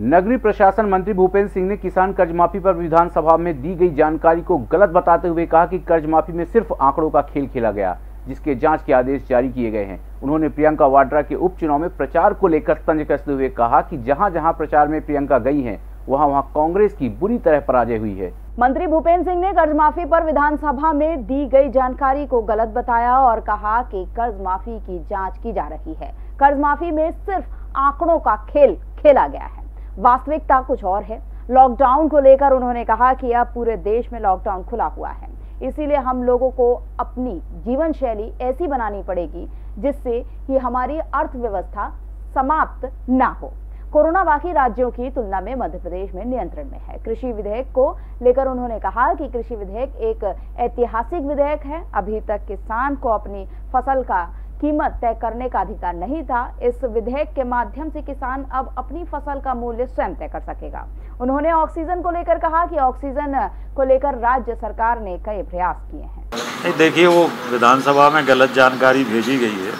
नगरीय प्रशासन मंत्री भूपेंद्र सिंह ने किसान कर्ज माफ़ी पर विधानसभा में दी गई जानकारी को गलत बताते हुए कहा कि कर्ज माफ़ी में सिर्फ़ आंकड़ों का खेल खेला गया, जिसके जाँच के आदेश जारी किए गए हैं। उन्होंने प्रियंका वाड्रा के उपचुनाव में प्रचार को लेकर तंज कसते हुए कहा कि जहाँ जहाँ प्रचार में प्रियंका गई हैं, वहाँ वहाँ कांग्रेस की बुरी तरह पराजय हुई है। मंत्री भूपेंद्र सिंह ने कर्ज माफ़ी पर विधानसभा में दी गई जानकारी को गलत बताया और कहा कि कर्ज माफ़ी की जाँच की जा रही है। कर्ज माफ़ी में सिर्फ़ आंकड़ों का खेल खेला गया है। वास्तविकता कुछ और है। लॉकडाउन को लेकर उन्होंने कहा कि अब पूरे देश में लॉकडाउन खुला हुआ है। इसीलिए हम लोगों को अपनी जीवन शैली ऐसी बनानी पड़ेगी जिससे कि हमारी अर्थव्यवस्था समाप्त ना हो। कोरोना बाकी राज्यों की तुलना में मध्य प्रदेश में नियंत्रण में है। कृषि विधेयक को लेकर उन्होंने कहा कि कृषि विधेयक एक ऐतिहासिक विधेयक है। अभी तक किसान को अपनी फ़सल का कीमत तय करने का अधिकार नहीं था। इस विधेयक के माध्यम से किसान अब अपनी फ़सल का मूल्य स्वयं तय कर सकेगा। उन्होंने ऑक्सीजन को लेकर कहा कि ऑक्सीजन को लेकर राज्य सरकार ने कई प्रयास किए हैं। देखिए वो विधानसभा में गलत जानकारी भेजी गई है।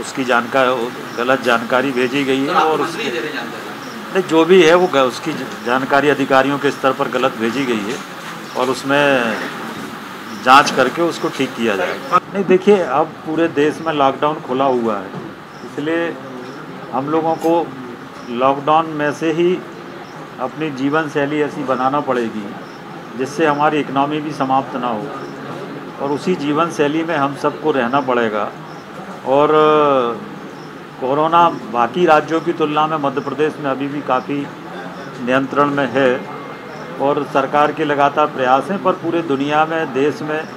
उसकी जानकारी गलत जानकारी भेजी गई है और उसकी नहीं जो भी है वो उसकी जानकारी अधिकारियों के स्तर पर गलत भेजी गई है और उसमें जाँच करके उसको ठीक किया जाएगा। नहीं, देखिए, अब पूरे देश में लॉकडाउन खुला हुआ है। इसलिए हम लोगों को लॉकडाउन में से ही अपनी जीवन शैली ऐसी बनाना पड़ेगी, जिससे हमारी इकनॉमी भी समाप्त ना हो। और उसी जीवन शैली में हम सबको रहना पड़ेगा। और, कोरोना बाकी राज्यों की तुलना में मध्य प्रदेश में अभी भी काफ़ी नियंत्रण में है। और सरकार के लगातार प्रयास हैं, पर पूरे दुनिया में, देश में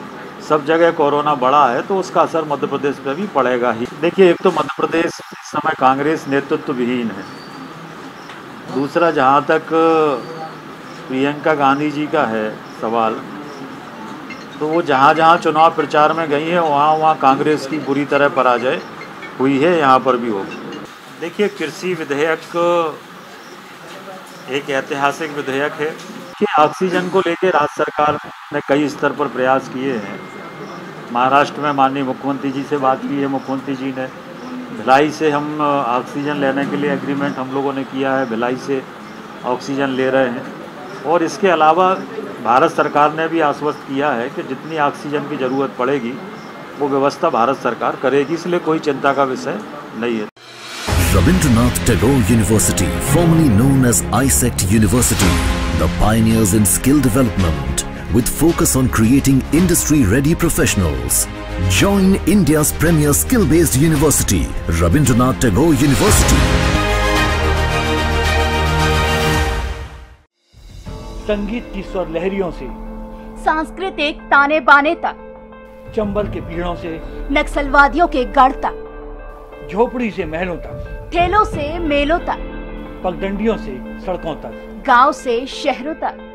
सब जगह कोरोना बढ़ा है तो उसका असर मध्य प्रदेश पे भी पड़ेगा ही। देखिए, एक तो मध्य प्रदेश इस समय कांग्रेस नेतृत्व विहीन है। दूसरा, जहाँ तक, प्रियंका गांधी जी का है सवाल तो वो जहाँ जहाँ चुनाव प्रचार में गई हैं, वहाँ वहाँ कांग्रेस की बुरी तरह पराजय हुई है, यहाँ पर भी होगी। देखिए, कृषि विधेयक एक ऐतिहासिक विधेयक है कि ऑक्सीजन को लेकर राज्य सरकार ने कई स्तर पर प्रयास किए हैं। महाराष्ट्र में माननीय मुख्यमंत्री जी से बात की है मुख्यमंत्री जी ने भिलाई से हम ऑक्सीजन लेने के लिए एग्रीमेंट हम लोगों ने किया है भिलाई से ऑक्सीजन ले रहे हैं। और इसके अलावा भारत सरकार ने भी आश्वस्त किया है कि जितनी ऑक्सीजन की ज़रूरत पड़ेगी वो व्यवस्था भारत सरकार करेगी इसलिए कोई चिंता का विषय नहीं है। Rabindranath Tagore University, formerly known as ISECT University, the pioneers in skill development with focus on creating industry-ready professionals. Join India's premier skill-based university, Rabindranath Tagore University. संगीत की स्वर लहरियों से सांस्कृतिक ताने बाने तक चंबल के पीड़ों से नक्सलवादियों के गढ़ तक झोपड़ी से महलों तक ठेलों से मेलों तक पगडंडियों से सड़कों तक गाँव से शहरों तक